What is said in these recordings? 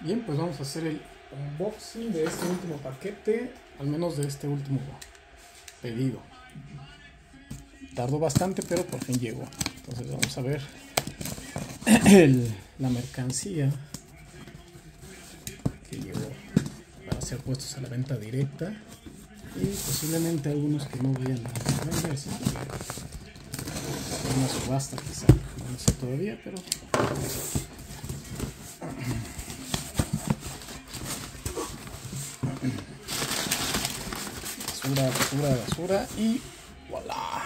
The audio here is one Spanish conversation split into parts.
Bien, pues vamos a hacer el unboxing de este último paquete, al menos de este último pedido. Tardó bastante, pero por fin llegó. Entonces vamos a ver la mercancía que llegó para ser puestos a la venta directa y posiblemente algunos que no vayan a venderse. Una subasta quizá, no sé todavía, pero basura, basura, basura y voilà.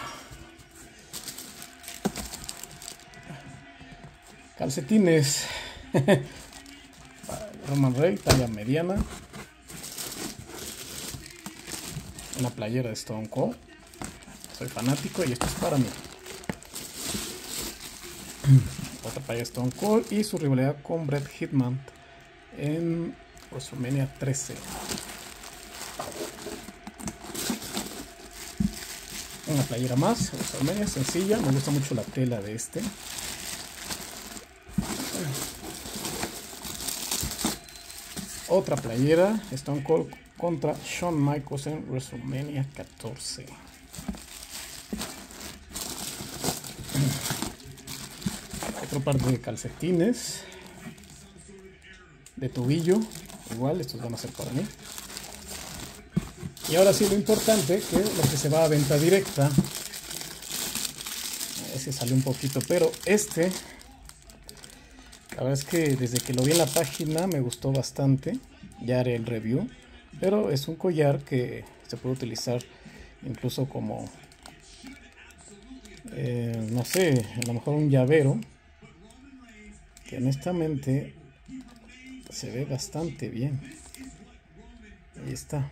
Calcetines. Roman Rey, talla mediana. Una playera de Stone Cold. Soy fanático y esto es para mí. Otra playera de Stone Cold y su rivalidad con Bret Hitman en WrestleMania 13. Una playera más, WrestleMania sencilla. Me gusta mucho la tela de este. Otra playera, Stone Cold contra Shawn Michaels en WrestleMania 14. Otro par de calcetines de tobillo, igual, estos van a ser para mí. Y ahora sí lo importante, que es lo que se va a venta directa. Ese salió un poquito, pero este, la verdad es que desde que lo vi en la página me gustó bastante. Ya haré el review, pero es un collar que se puede utilizar incluso como, eh, no sé, a lo mejor un llavero, que honestamente se ve bastante bien. Ahí está.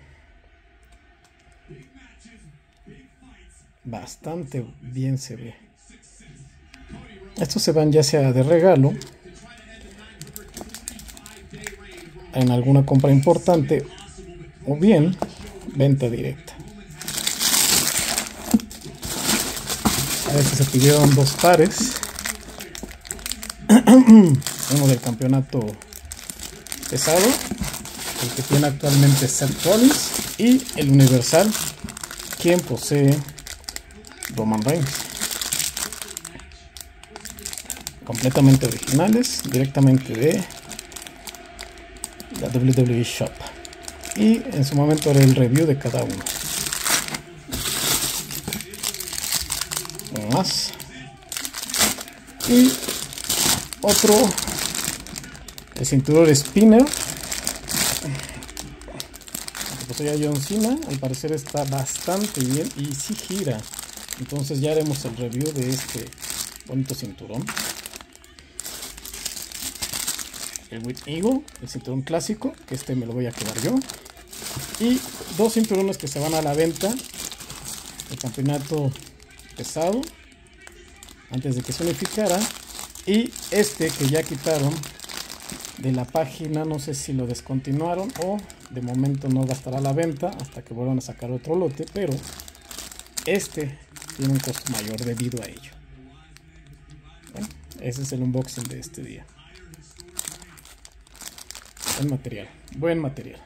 Bastante bien se ve. Estos se van ya sea de regalo en alguna compra importante o bien venta directa. A veces se pidieron dos pares. Uno del campeonato pesado, el que tiene actualmente Seth Rollins, y el universal, quien posee Roman Reigns. Completamente originales, directamente de la WWE Shop. Y en su momento haré el review de cada uno. Uno más. Y otro el cinturón spinner. Que posee a John Cena. Al parecer está bastante bien y sí gira. Entonces ya haremos el review de este bonito cinturón. El With Eagle, el cinturón clásico, que este me lo voy a quedar yo. Y dos cinturones que se van a la venta. El campeonato pesado, antes de que se unificara. Y este que ya quitaron de la página, no sé si lo descontinuaron o de momento no va a estar a la venta hasta que vuelvan a sacar otro lote, pero este tiene un costo mayor debido a ello. Ese es el unboxing de este día. Buen material, buen material.